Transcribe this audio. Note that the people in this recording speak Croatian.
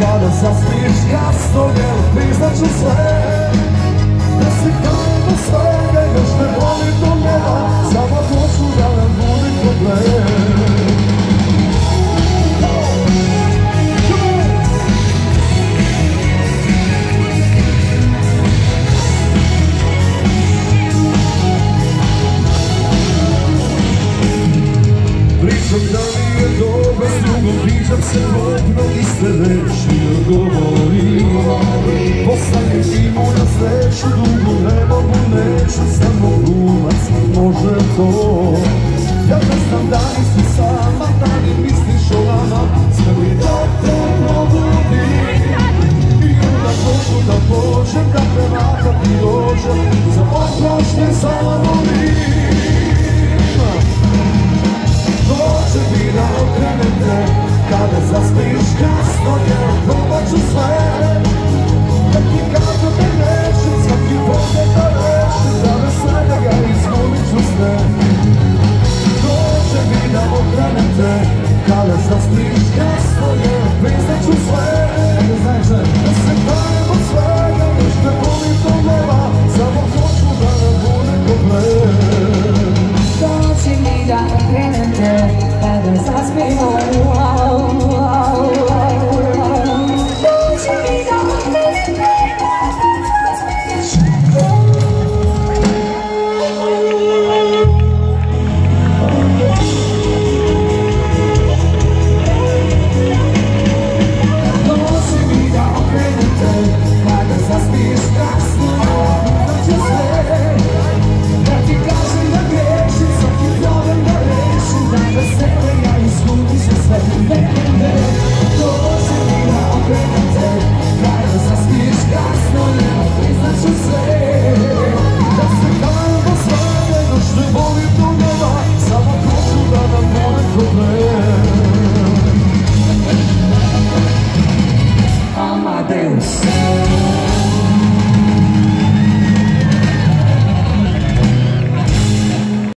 Kada zaspiješ kasno, jel priznat ću sve. Da si kao svega, još ne volim do neba Samo hoću da nam budi problem. Pričam da li dobro s drugom, pričam se kopno iste reči odgovorim Postanem imu na sreću, dugo ne mogu, neću, samo glumac može to. Ja ne znam da da zaspiš kasno jer probaću sve. Neki kažu da neću, svaki vode da reši. Za veselja ga izgulit ću sve. Dođe mi da obranem te. Kada zaspiš kasno jer priznat ću sve. Da se dajem od svega, još te boli to nema Samo hoću da ne bude problem. Dođe mi da estás